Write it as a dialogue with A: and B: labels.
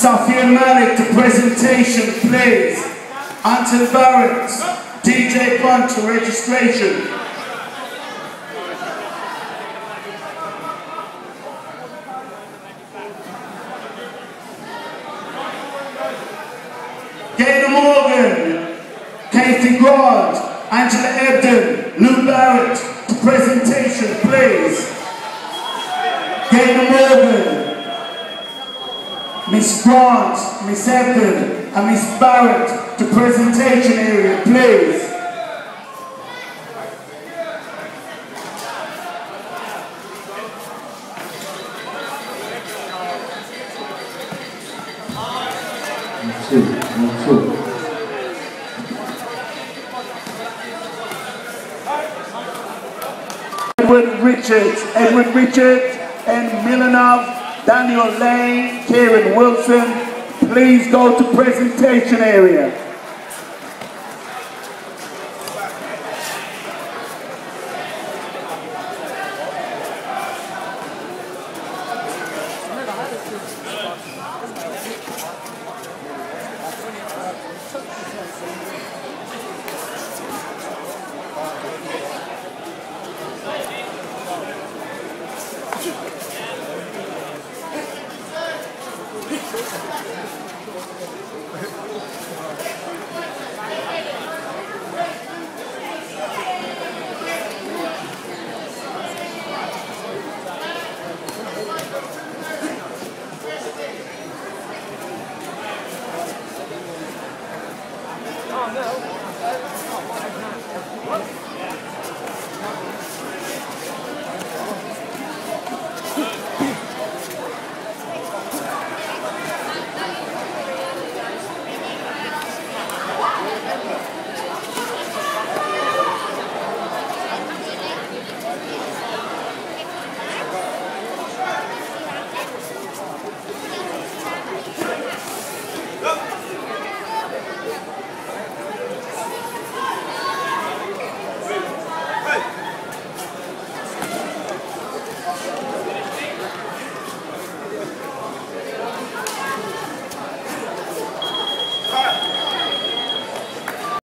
A: Safian Malik to presentation, please. Anton Barrett, DJ Bunt to registration. Gaynor Morgan, Kathy Grant, Angela Ebden, Lou Barrett to presentation, please. Gaynor Morgan, Miss Grant, Miss Ebden, and Miss Barrett to presentation area, please. Edward Richards, Edward Richards, and Milanov, Daniel Lane, Karen Wilson, please go to presentation area. フフフ。